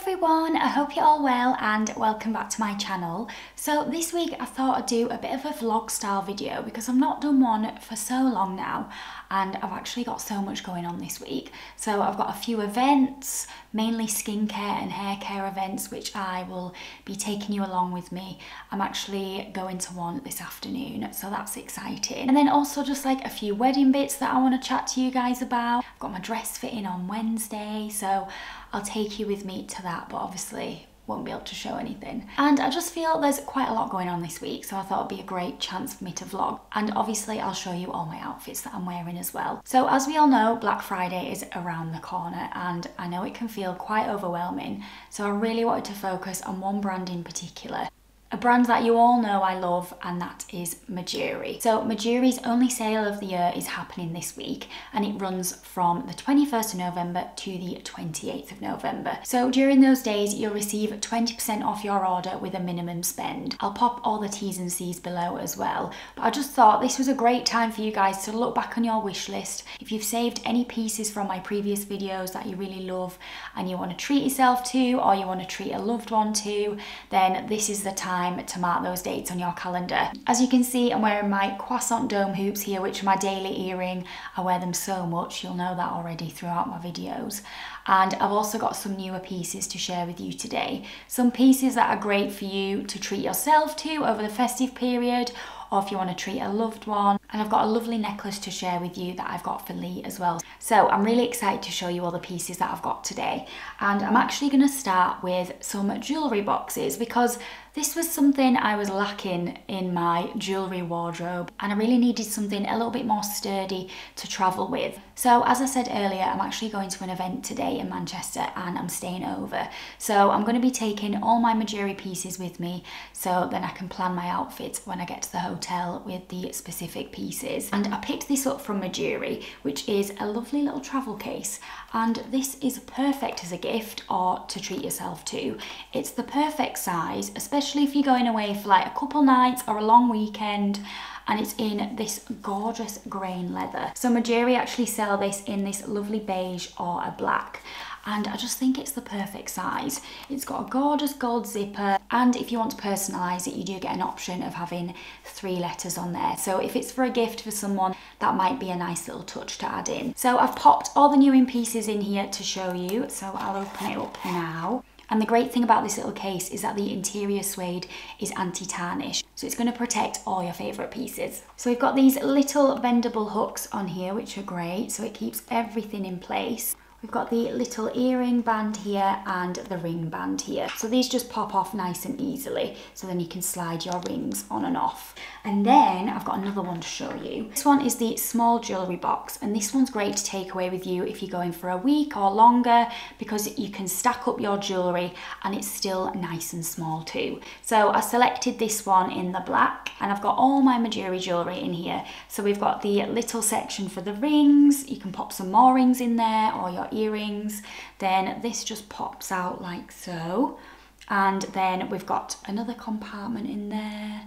everyone, I hope you're all well and welcome back to my channel. So this week I thought I'd do a bit of a vlog style video because I've not done one for so long now and I've actually got so much going on this week. So I've got a few events, mainly skincare and hair care events which I will be taking you along with me. I'm actually going to one this afternoon so that's exciting. And then also just like a few wedding bits that I want to chat to you guys about. I've got my dress fitting on Wednesday so I'll take you with me to that, but obviously won't be able to show anything. And I just feel there's quite a lot going on this week, so I thought it'd be a great chance for me to vlog. And obviously I'll show you all my outfits that I'm wearing as well. So as we all know, Black Friday is around the corner and I know it can feel quite overwhelming. So I really wanted to focus on one brand in particular a brand that you all know I love and that is Mejuri. So Mejuri's only sale of the year is happening this week and it runs from the 21st of November to the 28th of November. So during those days you'll receive 20% off your order with a minimum spend. I'll pop all the T's and C's below as well. But I just thought this was a great time for you guys to look back on your wish list. If you've saved any pieces from my previous videos that you really love and you want to treat yourself to or you want to treat a loved one to, then this is the time time to mark those dates on your calendar. As you can see, I'm wearing my croissant dome hoops here, which are my daily earring. I wear them so much, you'll know that already throughout my videos. And I've also got some newer pieces to share with you today. Some pieces that are great for you to treat yourself to over the festive period or if you want to treat a loved one. And I've got a lovely necklace to share with you that I've got for Lee as well. So I'm really excited to show you all the pieces that I've got today. And I'm actually going to start with some jewellery boxes because this was something I was lacking in my jewellery wardrobe and I really needed something a little bit more sturdy to travel with. So as I said earlier, I'm actually going to an event today in Manchester and I'm staying over. So I'm going to be taking all my Mejuri pieces with me so then I can plan my outfit when I get to the hotel with the specific pieces. And I picked this up from Mejuri, which is a lovely little travel case. And this is perfect as a gift or to treat yourself to. It's the perfect size, especially especially if you're going away for like a couple nights or a long weekend and it's in this gorgeous grain leather. So Mejuri actually sell this in this lovely beige or a black and I just think it's the perfect size. It's got a gorgeous gold zipper and if you want to personalise it you do get an option of having three letters on there. So if it's for a gift for someone that might be a nice little touch to add in. So I've popped all the new in pieces in here to show you so I'll open it up now. And the great thing about this little case is that the interior suede is anti-tarnish. So it's gonna protect all your favorite pieces. So we've got these little bendable hooks on here, which are great. So it keeps everything in place. We've got the little earring band here and the ring band here. So these just pop off nice and easily. So then you can slide your rings on and off. And then I've got another one to show you. This one is the small jewellery box and this one's great to take away with you if you're going for a week or longer because you can stack up your jewellery and it's still nice and small too. So I selected this one in the black and I've got all my Mejuri jewellery in here. So we've got the little section for the rings, you can pop some more rings in there or your earrings. Then this just pops out like so. And then we've got another compartment in there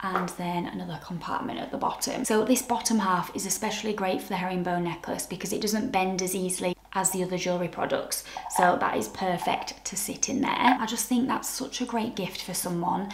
and then another compartment at the bottom. So this bottom half is especially great for the herringbone necklace because it doesn't bend as easily as the other jewellery products. So that is perfect to sit in there. I just think that's such a great gift for someone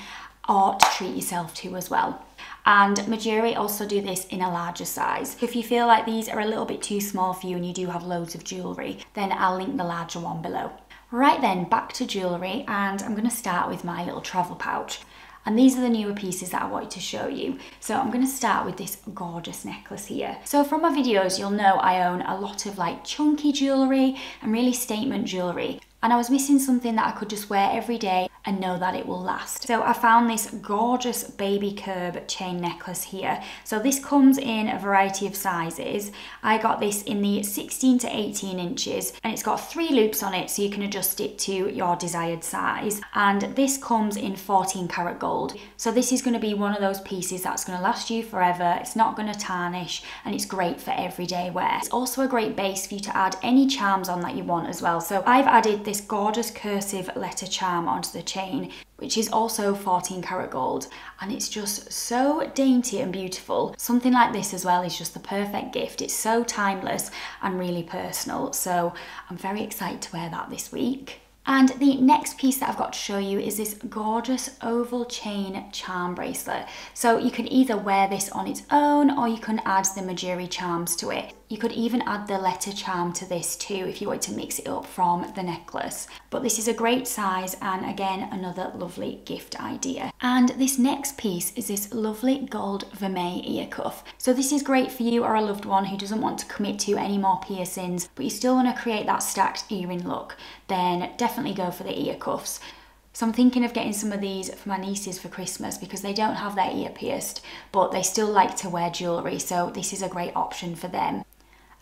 or to treat yourself to as well. And Mejuri also do this in a larger size. If you feel like these are a little bit too small for you and you do have loads of jewellery, then I'll link the larger one below. Right then, back to jewellery and I'm going to start with my little travel pouch. And these are the newer pieces that I wanted to show you. So I'm going to start with this gorgeous necklace here. So from my videos, you'll know I own a lot of like chunky jewellery and really statement jewellery. And I was missing something that I could just wear every day and know that it will last. So I found this gorgeous baby curb chain necklace here. So this comes in a variety of sizes. I got this in the 16 to 18 inches and it's got three loops on it so you can adjust it to your desired size. And this comes in 14 karat gold. So this is gonna be one of those pieces that's gonna last you forever. It's not gonna tarnish and it's great for everyday wear. It's also a great base for you to add any charms on that you want as well. So I've added this gorgeous cursive letter charm onto the chain which is also 14 karat gold and it's just so dainty and beautiful. Something like this as well is just the perfect gift. It's so timeless and really personal so I'm very excited to wear that this week. And the next piece that I've got to show you is this gorgeous oval chain charm bracelet. So you can either wear this on its own or you can add the Mejuri charms to it. You could even add the letter charm to this too if you wanted to mix it up from the necklace. But this is a great size and again another lovely gift idea. And this next piece is this lovely gold vermeil ear cuff. So this is great for you or a loved one who doesn't want to commit to any more piercings but you still want to create that stacked earring look. Then definitely go for the ear cuffs. So I'm thinking of getting some of these for my nieces for Christmas because they don't have their ear pierced, but they still like to wear jewellery, so this is a great option for them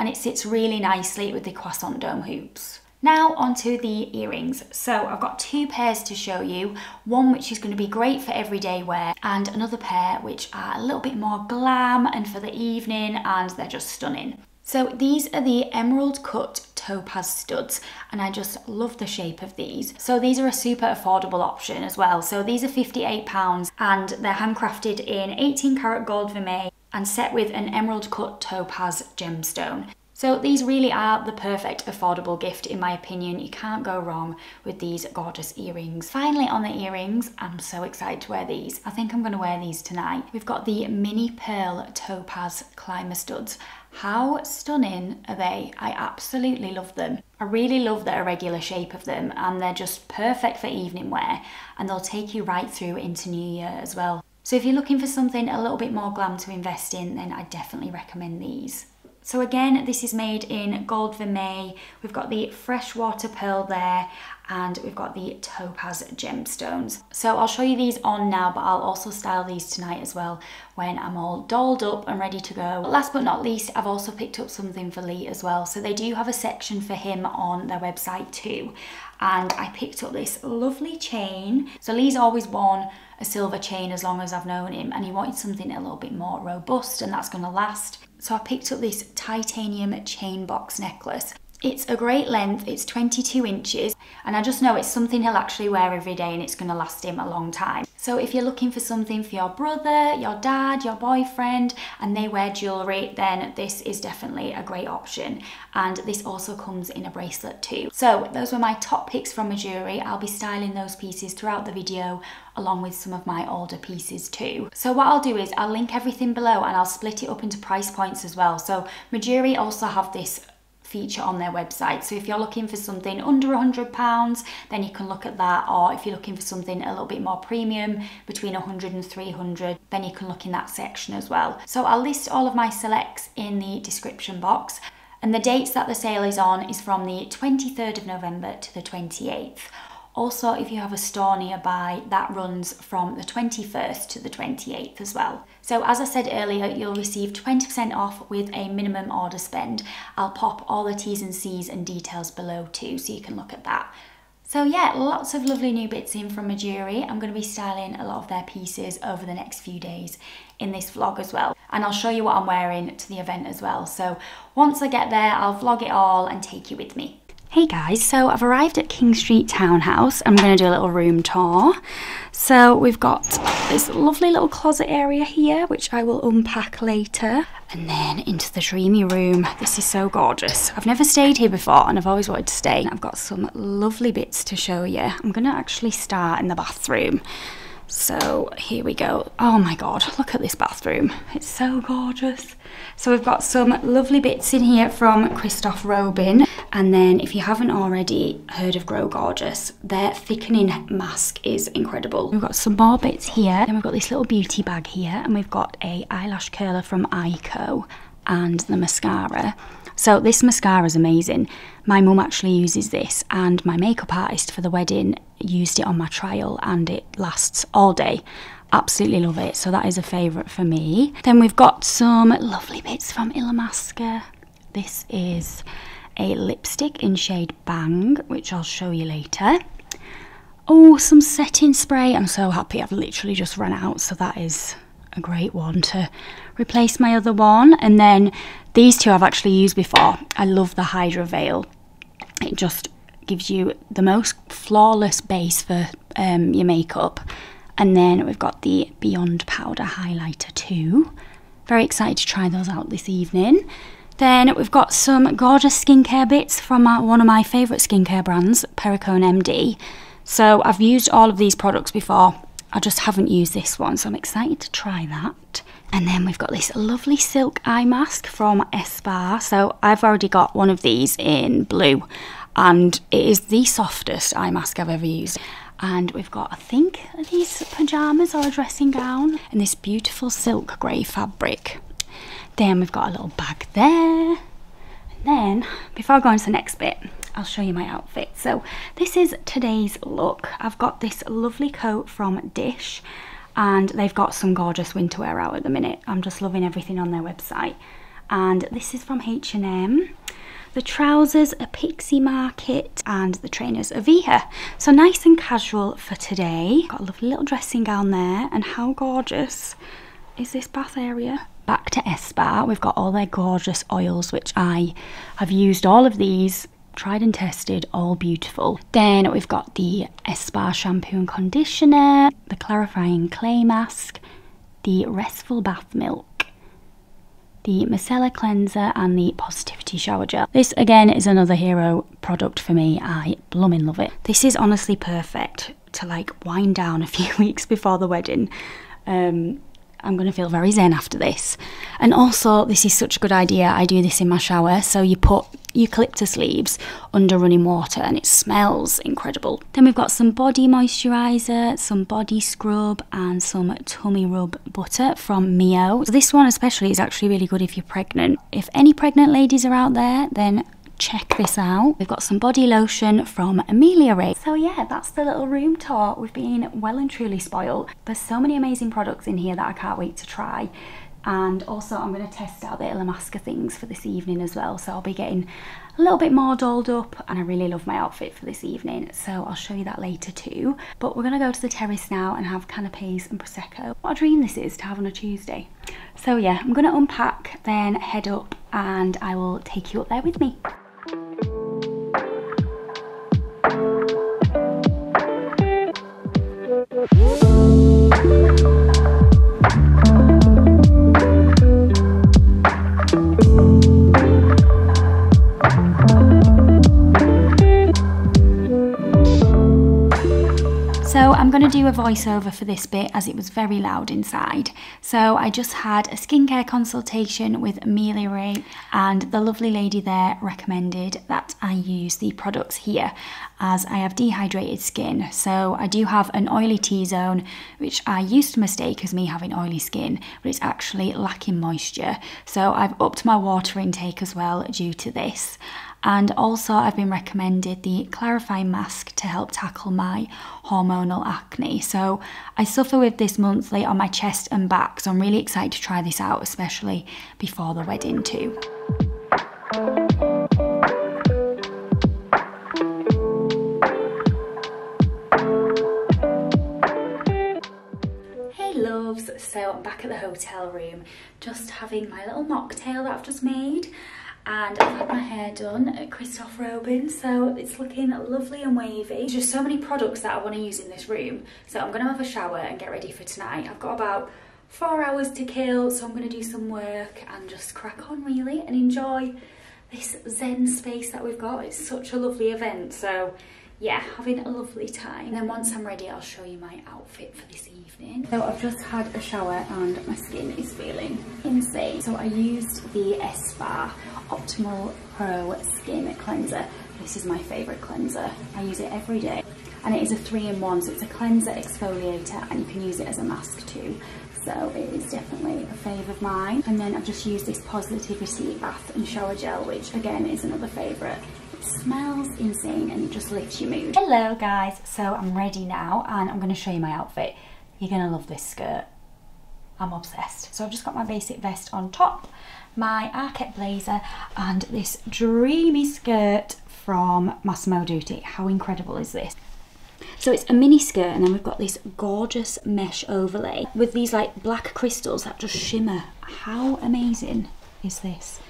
and it sits really nicely with the croissant dome hoops. Now onto the earrings. So I've got two pairs to show you, one which is going to be great for everyday wear and another pair which are a little bit more glam and for the evening and they're just stunning. So these are the emerald cut topaz studs and I just love the shape of these. So these are a super affordable option as well. So these are £58 and they're handcrafted in 18 karat gold vermeil and set with an emerald cut topaz gemstone. So these really are the perfect affordable gift in my opinion. You can't go wrong with these gorgeous earrings. Finally on the earrings, I'm so excited to wear these. I think I'm going to wear these tonight. We've got the mini pearl topaz climber studs. How stunning are they? I absolutely love them. I really love the irregular shape of them and they're just perfect for evening wear and they'll take you right through into New Year as well. So if you're looking for something a little bit more glam to invest in, then I definitely recommend these. So again, this is made in gold vermeil. We've got the freshwater pearl there and we've got the topaz gemstones. So I'll show you these on now, but I'll also style these tonight as well when I'm all dolled up and ready to go. Last but not least, I've also picked up something for Lee as well. So they do have a section for him on their website too. And I picked up this lovely chain. So Lee's always worn a silver chain as long as I've known him and he wanted something a little bit more robust and that's going to last. So I picked up this titanium chain box necklace. It's a great length, it's 22 inches, and I just know it's something he'll actually wear every day and it's gonna last him a long time. So if you're looking for something for your brother, your dad, your boyfriend, and they wear jewellery, then this is definitely a great option. And this also comes in a bracelet too. So those were my top picks from Mejuri. I'll be styling those pieces throughout the video along with some of my older pieces too. So what I'll do is I'll link everything below and I'll split it up into price points as well. So Mejuri also have this feature on their website. So if you're looking for something under £100, then you can look at that. Or if you're looking for something a little bit more premium, between 100 and 300, then you can look in that section as well. So I'll list all of my selects in the description box. And the dates that the sale is on is from the 23rd of November to the 28th. Also, if you have a store nearby, that runs from the 21st to the 28th as well. So as I said earlier, you'll receive 20% off with a minimum order spend. I'll pop all the T's and C's and details below too, so you can look at that. So yeah, lots of lovely new bits in from Mejuri. I'm going to be styling a lot of their pieces over the next few days in this vlog as well. And I'll show you what I'm wearing to the event as well. So once I get there, I'll vlog it all and take you with me. Hey guys, so I've arrived at King Street Townhouse. I'm going to do a little room tour. So we've got this lovely little closet area here, which I will unpack later. And then into the dreamy room. This is so gorgeous. I've never stayed here before and I've always wanted to stay. I've got some lovely bits to show you. I'm going to actually start in the bathroom. So here we go. Oh my god, look at this bathroom. It's so gorgeous. So we've got some lovely bits in here from Christophe Robin. And then if you haven't already heard of Grow Gorgeous, their thickening mask is incredible. We've got some more bits here. Then we've got this little beauty bag here. And we've got a eyelash curler from Eyeko and the mascara. So this mascara is amazing. My mum actually uses this and my makeup artist for the wedding used it on my trial and it lasts all day. Absolutely love it. So that is a favourite for me. Then we've got some lovely bits from Illamasqua. This is a lipstick in shade Bang, which I'll show you later. Oh, some setting spray. I'm so happy I've literally just run out. So that is a great one to replace my other one. And then these two I've actually used before. I love the Hydra Veil. It just gives you the most flawless base for um, your makeup. And then we've got the Beyond Powder Highlighter too. Very excited to try those out this evening. Then we've got some gorgeous skincare bits from my, one of my favourite skincare brands, Perricone MD. So I've used all of these products before. I just haven't used this one, so I'm excited to try that. And then we've got this lovely silk eye mask from ESPA. So I've already got one of these in blue, and it is the softest eye mask I've ever used. And we've got, I think, these pyjamas or a dressing gown in this beautiful silk grey fabric. Then we've got a little bag there. And then, before I go on to the next bit, I'll show you my outfit. So this is today's look. I've got this lovely coat from Dish and they've got some gorgeous winter wear out at the minute. I'm just loving everything on their website. And this is from H&M. The trousers are Pixie Market and the trainers are Veja. So nice and casual for today. Got a lovely little dressing gown there and how gorgeous is this bath area? back to ESPA. We've got all their gorgeous oils, which I have used all of these, tried and tested, all beautiful. Then we've got the ESPA shampoo and conditioner, the clarifying clay mask, the restful bath milk, the micellar cleanser and the positivity shower gel. This again is another hero product for me. I blooming love it. This is honestly perfect to like wind down a few weeks before the wedding. Um, I'm going to feel very zen after this. And also, this is such a good idea. I do this in my shower. So you put eucalyptus leaves under running water and it smells incredible. Then we've got some body moisturiser, some body scrub and some tummy rub butter from Mio. So this one especially is actually really good if you're pregnant. If any pregnant ladies are out there, then check this out. We've got some body lotion from Ameliorated. So yeah, that's the little room tour. We've been well and truly spoiled. There's so many amazing products in here that I can't wait to try. And also I'm going to test out the Illamasqua things for this evening as well. So I'll be getting a little bit more dolled up and I really love my outfit for this evening. So I'll show you that later too. But we're going to go to the terrace now and have canapes and Prosecco. What a dream this is to have on a Tuesday. So yeah, I'm going to unpack, then head up and I will take you up there with me. I'm going to do a voiceover for this bit as it was very loud inside. So I just had a skincare consultation with Ameliorate and the lovely lady there recommended that I use the products here as I have dehydrated skin. So I do have an oily T-zone which I used to mistake as me having oily skin but it's actually lacking moisture. So I've upped my water intake as well due to this and also I've been recommended the clarifying mask to help tackle my hormonal acne. So I suffer with this monthly on my chest and back, so I'm really excited to try this out, especially before the wedding too. Hey loves, so I'm back at the hotel room, just having my little mocktail that I've just made and I've had my hair done at Christophe Robin so it's looking lovely and wavy. There's just so many products that I want to use in this room so I'm going to have a shower and get ready for tonight. I've got about four hours to kill so I'm going to do some work and just crack on really and enjoy this zen space that we've got. It's such a lovely event so yeah, having a lovely time. And then once I'm ready, I'll show you my outfit for this evening. So I've just had a shower and my skin is feeling insane. So I used the ESPA Optimal Pro Skin Cleanser. This is my favourite cleanser. I use it every day. And it is a three-in-one, so it's a cleanser, exfoliator, and you can use it as a mask too. So it is definitely a fave of mine. And then I've just used this Positivity Bath and Shower Gel, which again is another favourite smells insane and it just lifts your mood. Hello guys, so I'm ready now and I'm going to show you my outfit. You're going to love this skirt. I'm obsessed. So I've just got my basic vest on top, my Arket blazer and this dreamy skirt from Massimo Dutti. How incredible is this? So it's a mini skirt and then we've got this gorgeous mesh overlay with these like black crystals that just shimmer. How amazing is this?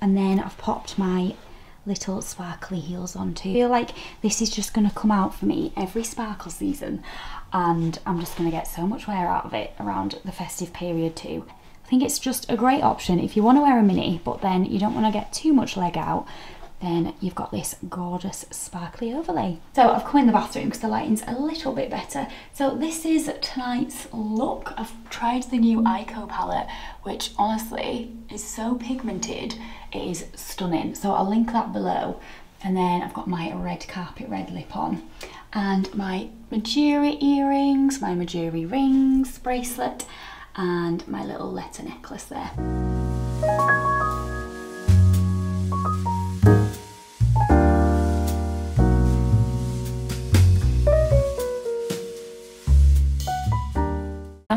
And then I've popped my little sparkly heels on too. I feel like this is just going to come out for me every sparkle season and I'm just going to get so much wear out of it around the festive period too. I think it's just a great option if you want to wear a mini, but then you don't want to get too much leg out then you've got this gorgeous sparkly overlay. So I've come in the bathroom because the lighting's a little bit better. So this is tonight's look. I've tried the new Eyeko palette, which honestly is so pigmented, it is stunning. So I'll link that below. And then I've got my red carpet red lip on and my Mejuri earrings, my Mejuri rings, bracelet, and my little letter necklace there.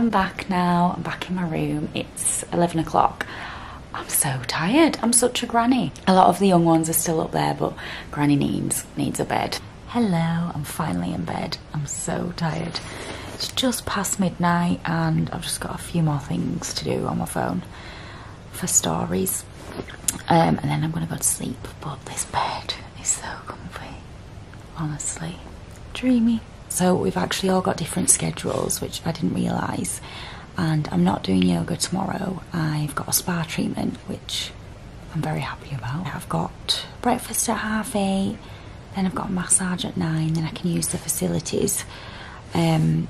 I'm back now, I'm back in my room, it's 11 o'clock. I'm so tired, I'm such a granny. A lot of the young ones are still up there, but granny needs, needs a bed. Hello, I'm finally in bed. I'm so tired. It's just past midnight and I've just got a few more things to do on my phone for stories. Um, and then I'm gonna go to sleep, but this bed is so comfy, honestly. Dreamy. So we've actually all got different schedules, which I didn't realise. And I'm not doing yoga tomorrow. I've got a spa treatment, which I'm very happy about. I've got breakfast at half eight, then I've got a massage at nine, then I can use the facilities um,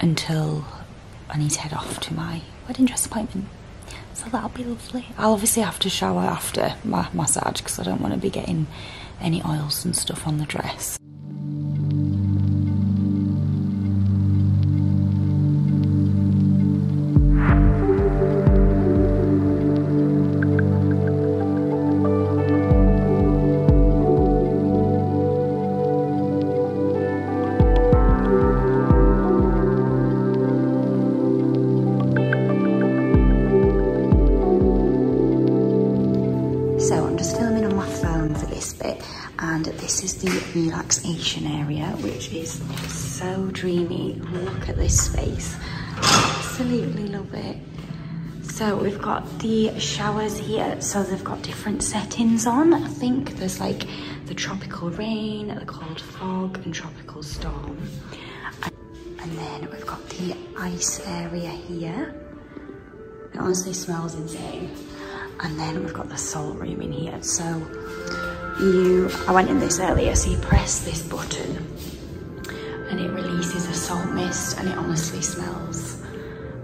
until I need to head off to my wedding dress appointment. So that'll be lovely. I'll obviously have to shower after my massage because I don't want to be getting any oils and stuff on the dress. Relaxation area, which is so dreamy. Look at this space. Absolutely love it. So we've got the showers here. So they've got different settings on. I think there's like the tropical rain, the cold fog, and tropical storm. And then we've got the ice area here. It honestly smells insane. And then we've got the salt room in here. So you, I went in this earlier, so you press this button and it releases a salt mist and it honestly smells.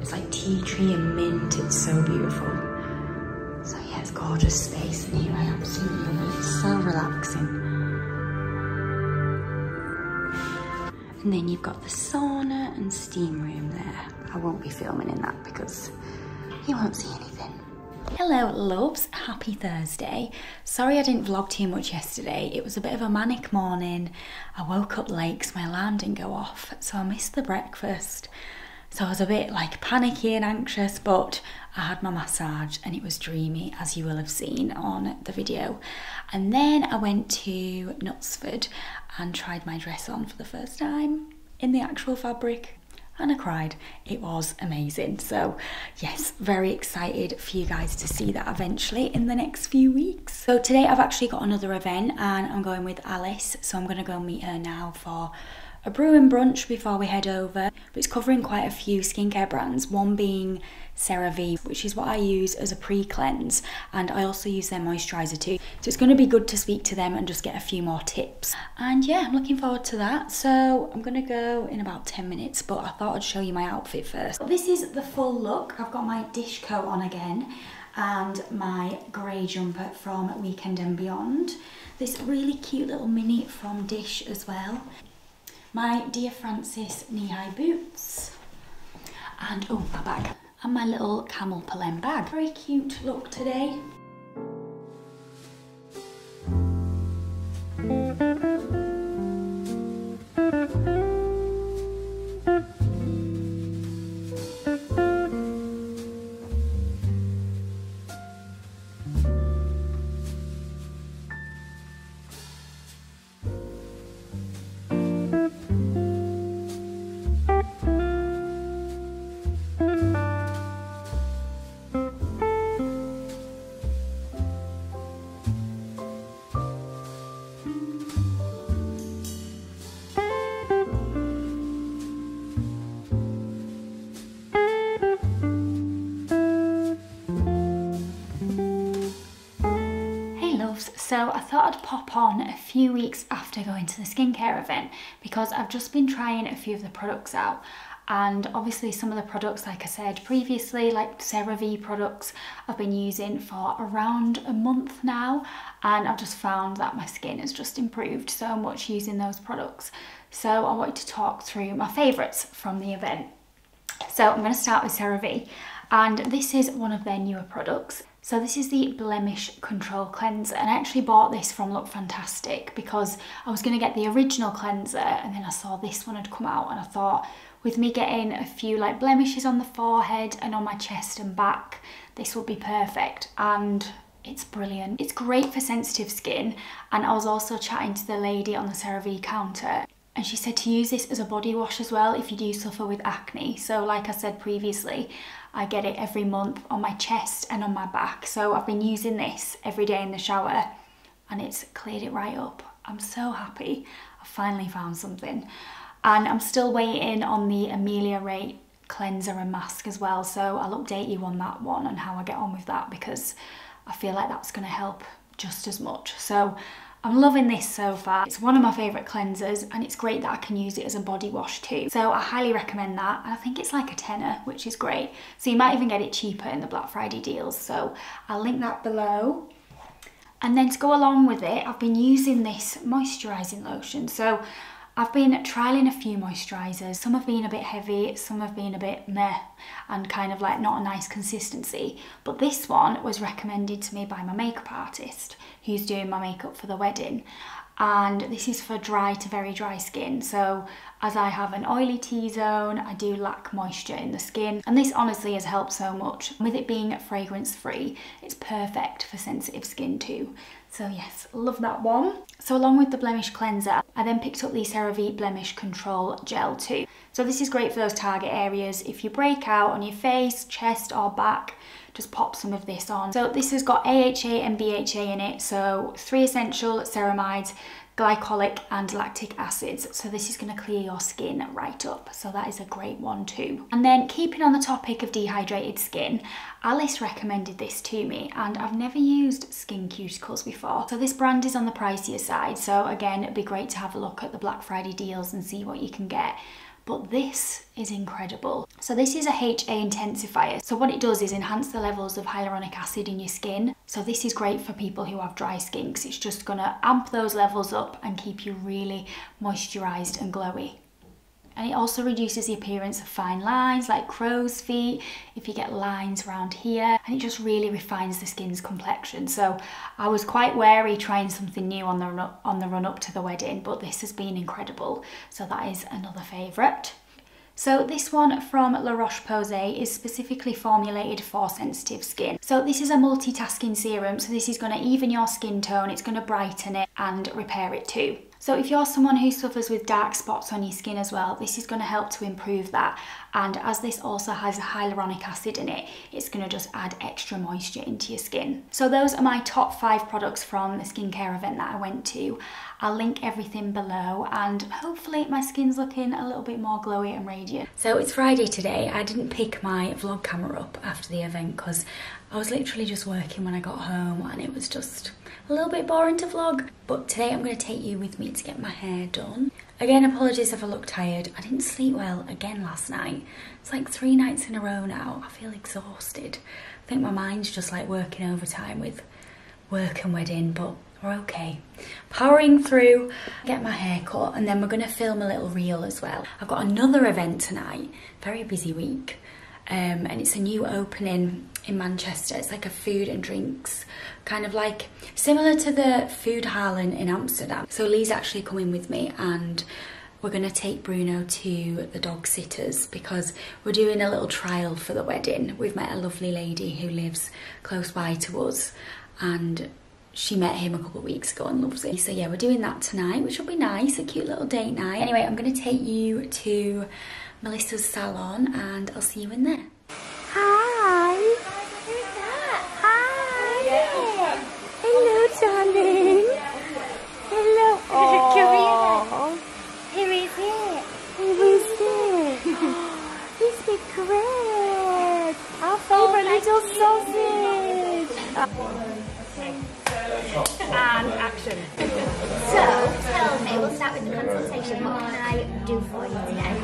It's like tea tree and mint, it's so beautiful. So yeah, it's gorgeous space in here, I absolutely love it. It's so relaxing. And then you've got the sauna and steam room there. I won't be filming in that because you won't see anything. Hello loves, happy Thursday. Sorry I didn't vlog too much yesterday. It was a bit of a manic morning. I woke up late because my alarm didn't go off, so I missed the breakfast. So I was a bit like panicky and anxious, but I had my massage and it was dreamy, as you will have seen on the video. And then I went to Knutsford and tried my dress on for the first time in the actual fabric and I cried. It was amazing. So, yes, very excited for you guys to see that eventually in the next few weeks. So, today I've actually got another event and I'm going with Alice. So, I'm going to go meet her now for a brew and brunch before we head over. But it's covering quite a few skincare brands, one being CeraVe, which is what I use as a pre-cleanse, and I also use their moisturiser too. So it's going to be good to speak to them and just get a few more tips. And yeah, I'm looking forward to that. So I'm going to go in about 10 minutes, but I thought I'd show you my outfit first. This is the full look. I've got my dish coat on again and my grey jumper from Weekend and Beyond. This really cute little mini from Dish as well. My Dear Frances knee-high boots. And, oh, my bag and my little camel Polène bag. Very cute look today. A few weeks after going to the skincare event because I've just been trying a few of the products out. And obviously some of the products like I said previously like CeraVe products I've been using for around a month now. And I've just found that my skin has just improved so much using those products. So I wanted to talk through my favourites from the event. So I'm going to start with CeraVe. And this is one of their newer products so this is the Blemish Control Cleanser and I actually bought this from Look Fantastic because I was going to get the original cleanser and then I saw this one had come out and I thought with me getting a few like blemishes on the forehead and on my chest and back, this would be perfect. And it's brilliant. It's great for sensitive skin. And I was also chatting to the lady on the CeraVe counter and she said to use this as a body wash as well if you do suffer with acne. So like I said previously, I get it every month on my chest and on my back. So I've been using this every day in the shower and it's cleared it right up. I'm so happy. I finally found something. And I'm still waiting on the Ameliorate cleanser and mask as well. So I'll update you on that one and how I get on with that because I feel like that's going to help just as much. So I'm loving this so far. It's one of my favourite cleansers and it's great that I can use it as a body wash too. So I highly recommend that. And I think it's like a tenner, which is great. So you might even get it cheaper in the Black Friday deals. So I'll link that below. And then to go along with it, I've been using this moisturising lotion. So I've been trialing a few moisturisers. Some have been a bit heavy, some have been a bit meh and kind of like not a nice consistency. But this one was recommended to me by my makeup artist who's doing my makeup for the wedding. And this is for dry to very dry skin. So as I have an oily T-zone, I do lack moisture in the skin. And this honestly has helped so much. With it being fragrance free, it's perfect for sensitive skin too. So yes, love that one. So along with the blemish cleanser, I then picked up the CeraVe Blemish Control Gel too. So this is great for those target areas. If you break out on your face, chest or back, just pop some of this on. So this has got AHA and BHA in it, so three essential ceramides, glycolic and lactic acids. So this is going to clear your skin right up. So that is a great one too. And then keeping on the topic of dehydrated skin, Alice recommended this to me and I've never used SkinCeuticals before. So this brand is on the pricier side. So again, it'd be great to have a look at the Black Friday deals and see what you can get but this is incredible. So this is a HA intensifier. So what it does is enhance the levels of hyaluronic acid in your skin. So this is great for people who have dry skin because it's just gonna amp those levels up and keep you really moisturized and glowy and it also reduces the appearance of fine lines like crow's feet if you get lines around here. And it just really refines the skin's complexion. So I was quite wary trying something new on the run up, on the run up to the wedding but this has been incredible. So that is another favourite. So this one from La Roche-Posay is specifically formulated for sensitive skin. So this is a multitasking serum, so this is going to even your skin tone, it's going to brighten it and repair it too. So if you're someone who suffers with dark spots on your skin as well, this is going to help to improve that. And as this also has hyaluronic acid in it, it's going to just add extra moisture into your skin. So those are my top five products from the skincare event that I went to. I'll link everything below and hopefully my skin's looking a little bit more glowy and radiant. So it's Friday today. I didn't pick my vlog camera up after the event because I was literally just working when I got home and it was just a little bit boring to vlog. But today I'm going to take you with me to get my hair done. Again, apologies if I look tired. I didn't sleep well again last night. It's like three nights in a row now. I feel exhausted. I think my mind's just like working overtime with work and wedding, but we're okay. Powering through, get my hair cut, and then we're going to film a little reel as well. I've got another event tonight, very busy week um, and it's a new opening in Manchester. It's like a food and drinks, kind of like similar to the Food Hall in, Amsterdam. So Lee's actually coming with me and we're going to take Bruno to the dog sitters because we're doing a little trial for the wedding. We've met a lovely lady who lives close by to us and she met him a couple of weeks ago and loves it. So yeah, we're doing that tonight, which will be nice, a cute little date night. Anyway, I'm going to take you to Melissa's salon and I'll see you in there. Hi. Hello, darling. Hello. Oh. Who is it? Who is it? He's the great. Our favorite little sausage. and action. So, tell me, we'll start with the consultation. What can I do for you today?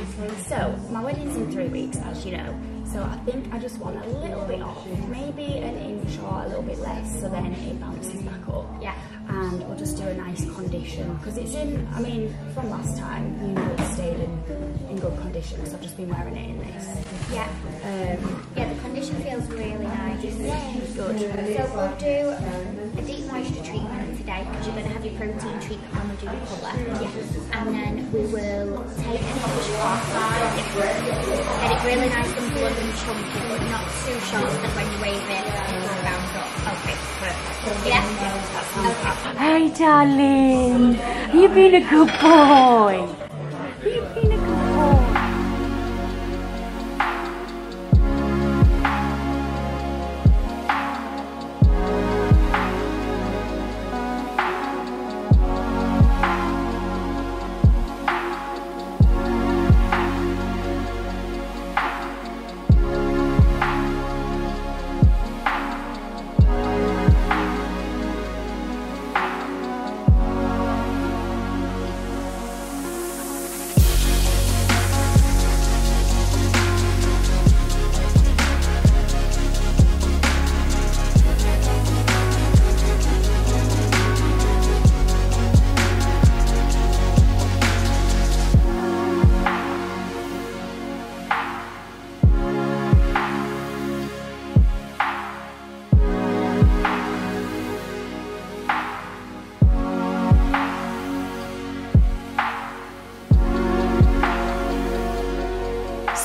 So, my wedding's in three weeks, as you know. So I think I just want a little bit off, maybe an inch or a little bit less, so then it bounces back up. Yeah. And we'll just do a nice condition, because it's in, I mean, from last time, you know, it stayed in, in good condition, so I've just been wearing it in this. Yeah. Um, Yeah, the condition feels really nice. Good. So we'll do a deep moisture treatment today because you're going to have your protein treatment when we do the colour. Yeah. And then we will take an inch off. Get it really nice and blunt and chunky, but not too short that when you wave it, it will bounce up. okay, perfect. Yeah? Okay. Hi, darling. You've been a good boy.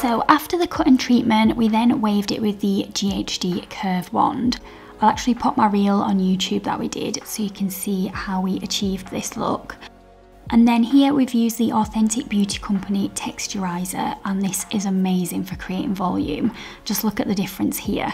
So after the cut and treatment, we then waved it with the GHD curve wand. I'll actually pop my reel on YouTube that we did so you can see how we achieved this look. And then here we've used the Authentic Beauty Company texturizer and this is amazing for creating volume. Just look at the difference here.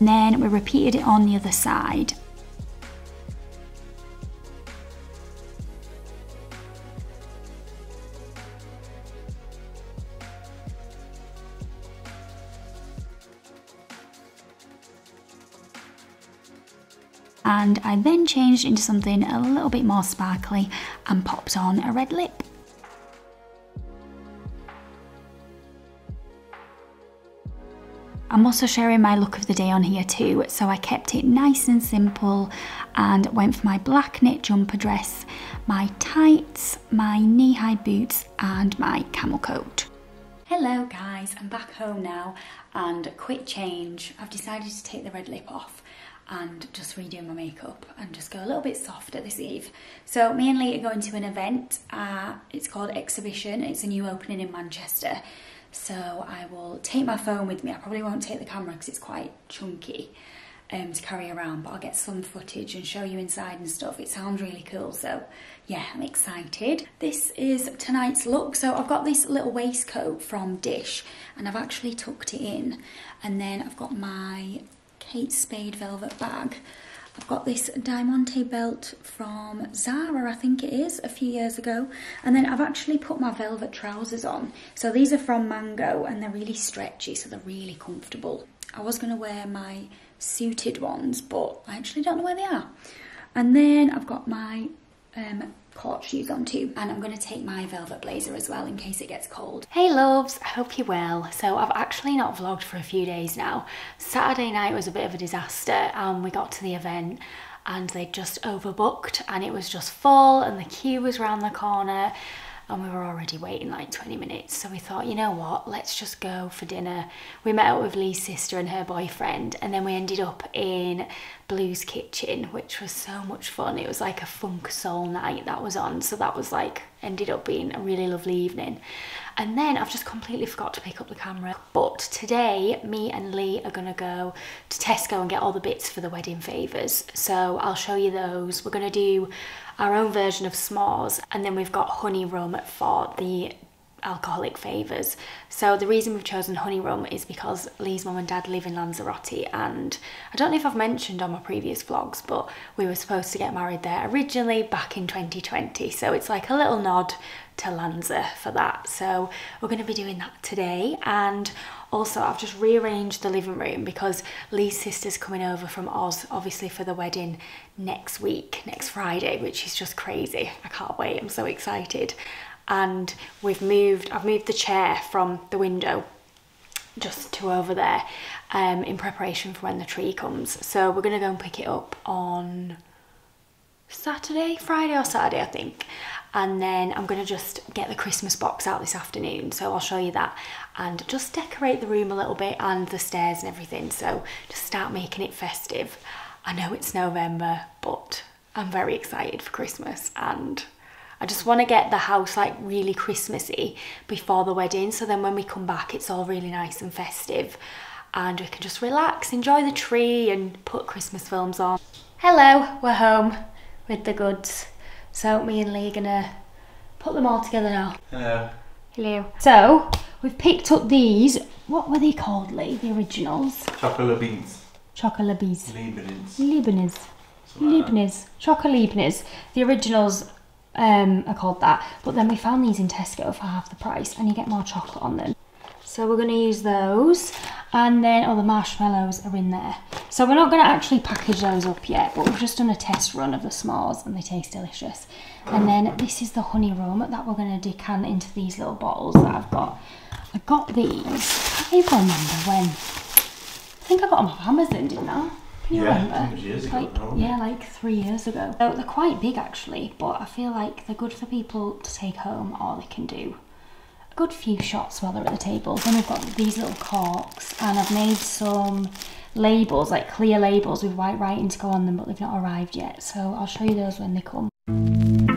And then we repeated it on the other side. And I then changed into something a little bit more sparkly and popped on a red lip. I'm also sharing my look of the day on here too, so I kept it nice and simple and went for my black knit jumper dress, my tights, my knee-high boots and my camel coat. Hello guys, I'm back home now and a quick change. I've decided to take the red lip off and just redo my makeup and just go a little bit softer this eve. So me and Lee are going to an event, uh, it's called Exhibition, it's a new opening in Manchester. So I will take my phone with me. I probably won't take the camera because it's quite chunky um, to carry around, but I'll get some footage and show you inside and stuff. It sounds really cool, so yeah, I'm excited. This is tonight's look. So I've got this little waistcoat from Dish and I've actually tucked it in. And then I've got my Kate Spade velvet bag. I've got this Diamante belt from Zara, I think it is, a few years ago. And then I've actually put my velvet trousers on. So these are from Mango and they're really stretchy, so they're really comfortable. I was going to wear my suited ones, but I actually don't know where they are. And then I've got my um, court shoes on too. And I'm going to take my velvet blazer as well in case it gets cold. Hey loves, I hope you're well. So I've actually not vlogged for a few days now. Saturday night was a bit of a disaster and we got to the event and they just overbooked and it was just full and the queue was round the corner and we were already waiting like 20 minutes. So we thought, you know what, let's just go for dinner. We met up with Lee's sister and her boyfriend, and then we ended up in Blue's Kitchen, which was so much fun. It was like a funk soul night that was on, so that was like ended up being a really lovely evening. And then I've just completely forgot to pick up the camera. But today, me and Lee are gonna go to Tesco and get all the bits for the wedding favours. So I'll show you those. We're gonna do our own version of s'mores and then we've got honey rum for the alcoholic favours. So the reason we've chosen honey rum is because Lee's mum and dad live in Lanzarote and I don't know if I've mentioned on my previous vlogs but we were supposed to get married there originally back in 2020 so it's like a little nod to Lanza for that. So we're going to be doing that today. And also, I've just rearranged the living room because Lee's sister's coming over from Oz, obviously, for the wedding next week, next Friday, which is just crazy. I can't wait. I'm so excited. And we've moved, I've moved the chair from the window just to over there um, in preparation for when the tree comes. So we're going to go and pick it up on Saturday, Friday or Saturday, I think. And then I'm to just get the Christmas box out this afternoon. So I'll show you that and just decorate the room a little bit and the stairs and everything. So just start making it festive. I know it's November, but I'm very excited for Christmas and I just want to get the house like really Christmassy before the wedding. So then when we come back, it's all really nice and festive and we can just relax, enjoy the tree and put Christmas films on. Hello, we're home with the goods. So me and Lee are gonna put them all together now. Hello. Hello. So we've picked up these. What were they called, Lee? The originals. Chocolate beans. Chocolabes. Lebanese. Lebanese. Something like that. Lebanese. The originals um, are called that. But then we found these in Tesco for half the price and you get more chocolate on them. So we're going to use those. And then, oh, the marshmallows are in there. So we're not going to actually package those up yet, but we've just done a test run of the s'mores and they taste delicious. And then this is the honey rum that we're going to decant into these little bottles that I've got. I got these, I can't even remember when. I think I got them off Amazon, didn't I? Can you Yeah, remember? I think it was years ago Like, wasn't yeah, like three years ago. So they're quite big actually, but I feel like they're good for people to take home or they can do good few shots while they're at the table. Then we've got these little corks and I've made some labels, like clear labels with white writing to go on them, but they've not arrived yet. So I'll show you those when they come.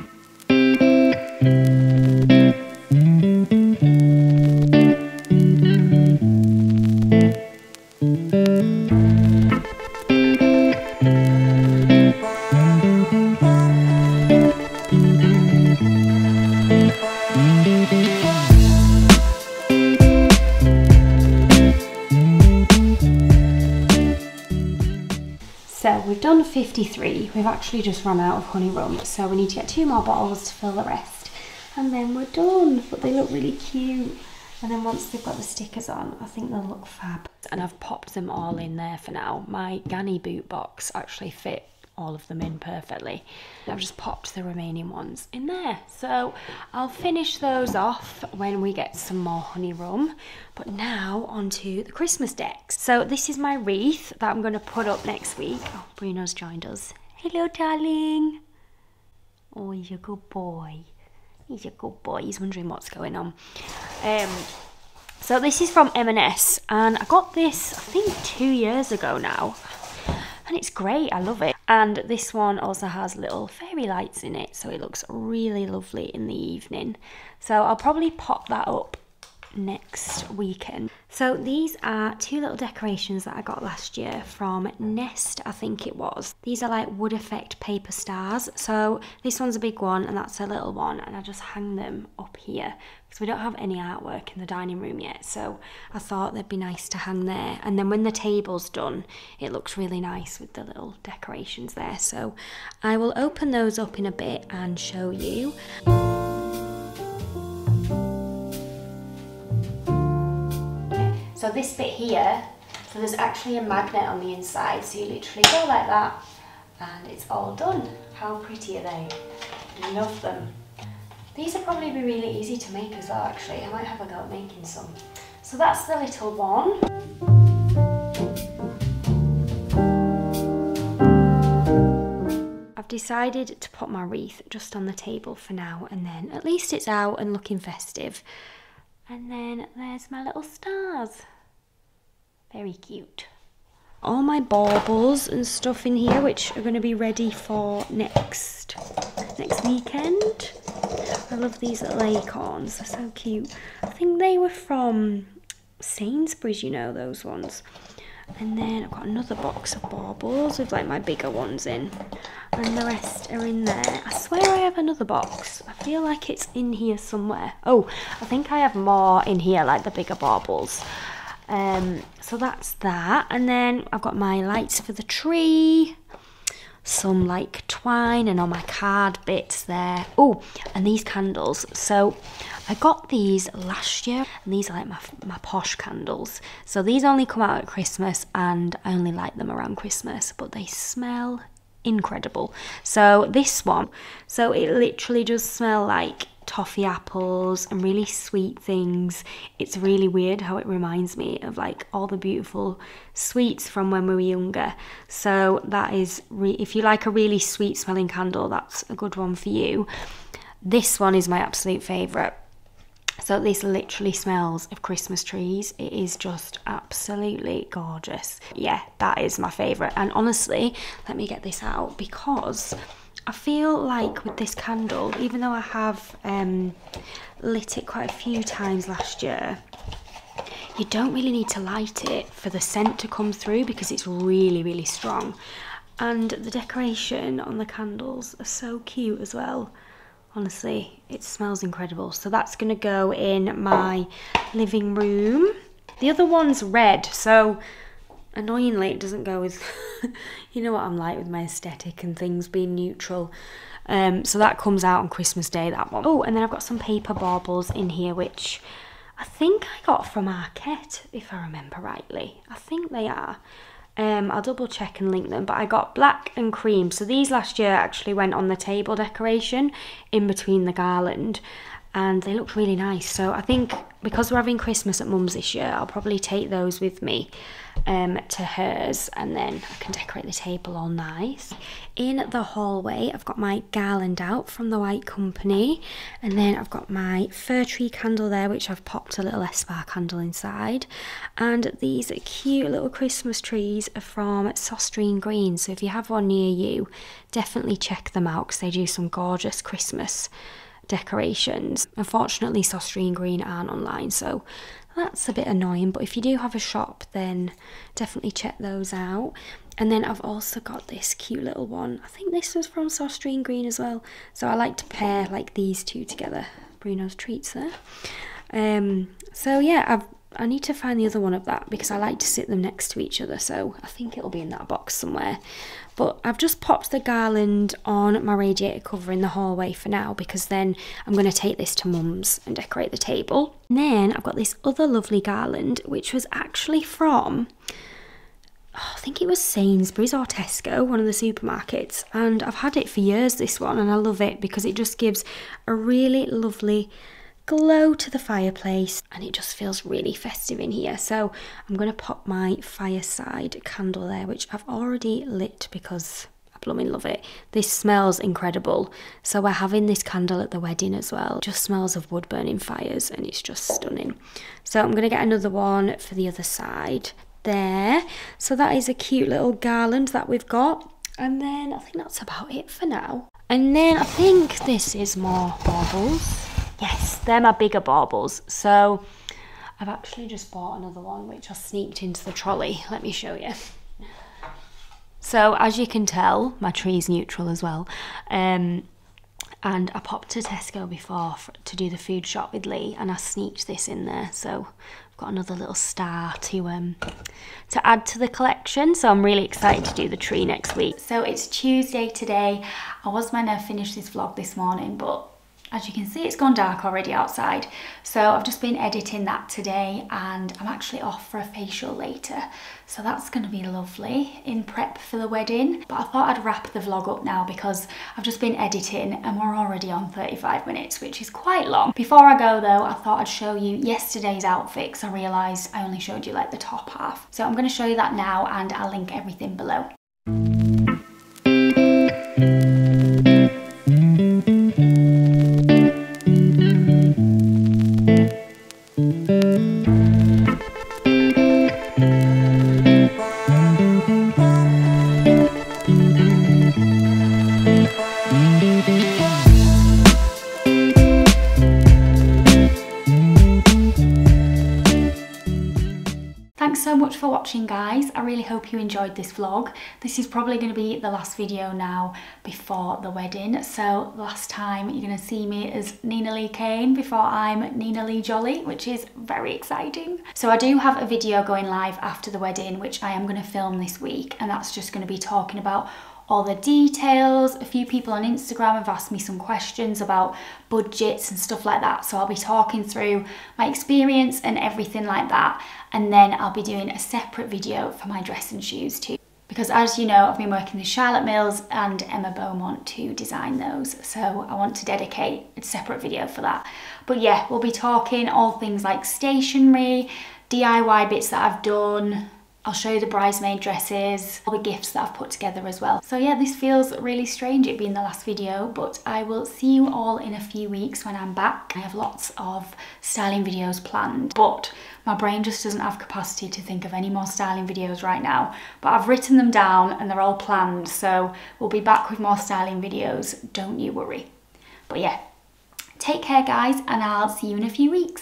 Just run out of honey rum, so we need to get two more bottles to fill the rest. And then we're done. But they look really cute. And then once they've got the stickers on, I think they'll look fab. And I've popped them all in there for now. My Ganni boot box actually fit all of them in perfectly. I've just popped the remaining ones in there. So I'll finish those off when we get some more honey rum. But now onto the Christmas decks. So this is my wreath that I'm going to put up next week. Oh, Bruno's joined us. Hello, darling. Oh, he's a good boy. He's a good boy. He's wondering what's going on. Um, so this is from M&S and I got this I think two years ago now and it's great I love it and this one also has little fairy lights in it so it looks really lovely in the evening so I'll probably pop that up next weekend. So these are two little decorations that I got last year from Nest, I think it was. These are like wood effect paper stars. So this one's a big one and that's a little one and I just hang them up here because we don't have any artwork in the dining room yet. So I thought they'd be nice to hang there. And then when the table's done, it looks really nice with the little decorations there. So I will open those up in a bit and show you. So this bit here, so there's actually a magnet on the inside, so you literally go like that and it's all done. How pretty are they? Love them. These would probably be really easy to make as well actually. I might have a go at making some. So that's the little one. I've decided to put my wreath just on the table for now and then at least it's out and looking festive. And then there's my little stars. Very cute. All my baubles and stuff in here, which are going to be ready for next next weekend. I love these little acorns. They're so cute. I think they were from Sainsbury's, you know, those ones. And then I've got another box of baubles with like my bigger ones in. And the rest are in there. I swear I have another box. I feel like it's in here somewhere. Oh, I think I have more in here, like the bigger baubles. Um, so that's that. And then I've got my lights for the tree. some like twine and all my card bits there. Oh, and these candles. So I got these last year and these are like my, my posh candles. So these only come out at Christmas and I only like them around Christmas, but they smell incredible. So this one, so it literally does smell like toffee apples and really sweet things. It's really weird how it reminds me of like all the beautiful sweets from when we were younger. So that is, if you like a really sweet smelling candle, that's a good one for you. This one is my absolute favourite. So this literally smells of Christmas trees. It is just absolutely gorgeous. Yeah, that is my favourite. And honestly, let me get this out because I feel like with this candle, even though I have um, lit it quite a few times last year, you don't really need to light it for the scent to come through because it's really, really strong. And the decoration on the candles are so cute as well. Honestly, it smells incredible. So that's going to go in my living room. The other one's red, so annoyingly it doesn't go with you know what I'm like with my aesthetic and things being neutral. Um, so that comes out on Christmas Day that one. Oh and then I've got some paper baubles in here which I think I got from Arket if I remember rightly. I think they are. Um, I'll double check and link them but I got black and cream. So these last year actually went on the table decoration in between the garland and they looked really nice. So I think because we're having Christmas at mum's this year I'll probably take those with me um, to hers and then I can decorate the table all nice. In the hallway I've got my garland out from the White Company and then I've got my fir tree candle there which I've popped a little ESPA candle inside and these cute little Christmas trees are from Søstrene Grene so if you have one near you definitely check them out because they do some gorgeous Christmas decorations. Unfortunately, Søstrene Grene aren't online, so that's a bit annoying, but if you do have a shop, then definitely check those out. And then I've also got this cute little one. I think this was from Søstrene Grene as well. So I like to pair like these two together. Bruno's treats there. Um, so yeah, I've I need to find the other one of that because I like to sit them next to each other so I think it'll be in that box somewhere. But I've just popped the garland on my radiator cover in the hallway for now because then I'm going to take this to mum's and decorate the table. And then I've got this other lovely garland which was actually from oh, I think it was Sainsbury's or Tesco, one of the supermarkets, and I've had it for years, this one, and I love it because it just gives a really lovely glow to the fireplace and it just feels really festive in here. So I'm going to pop my fireside candle there which I've already lit because I blooming love it. This smells incredible. So we're having this candle at the wedding as well. It just smells of wood burning fires and it's just stunning. So I'm going to get another one for the other side there. So that is a cute little garland that we've got. And then I think that's about it for now. And then I think this is more baubles Yes, they're my bigger baubles. So I've actually just bought another one which I sneaked into the trolley. Let me show you. So as you can tell, my tree is neutral as well. Um, and I popped to Tesco before for, to do the food shop with Lee and I sneaked this in there. So I've got another little star to um to add to the collection. So I'm really excited to do the tree next week. So it's Tuesday today. I was meant to finish this vlog this morning, but as you can see, it's gone dark already outside. So I've just been editing that today and I'm actually off for a facial later. So that's gonna be lovely in prep for the wedding. But I thought I'd wrap the vlog up now because I've just been editing and we're already on 35 minutes, which is quite long. Before I go though, I thought I'd show you yesterday's outfit because I realised I only showed you like the top half. So I'm gonna show you that now and I'll link everything below. So much for watching guys. I really hope you enjoyed this vlog. This is probably going to be the last video now before the wedding. So last time you're going to see me as Nina Lea Caine before I'm Nina Lea Jolly, which is very exciting. So I do have a video going live after the wedding, which I am going to film this week. And that's just going to be talking about all the details. A few people on Instagram have asked me some questions about budgets and stuff like that. So I'll be talking through my experience and everything like that. And then I'll be doing a separate video for my dress and shoes too. Because as you know, I've been working with Charlotte Mills and Emma Beaumont to design those. So I want to dedicate a separate video for that. But yeah, we'll be talking all things like stationery, DIY bits that I've done, I'll show you the bridesmaid dresses, all the gifts that I've put together as well. So yeah, this feels really strange it being the last video, but I will see you all in a few weeks when I'm back. I have lots of styling videos planned, but my brain just doesn't have capacity to think of any more styling videos right now. But I've written them down and they're all planned, so we'll be back with more styling videos, don't you worry. But yeah, take care guys, and I'll see you in a few weeks.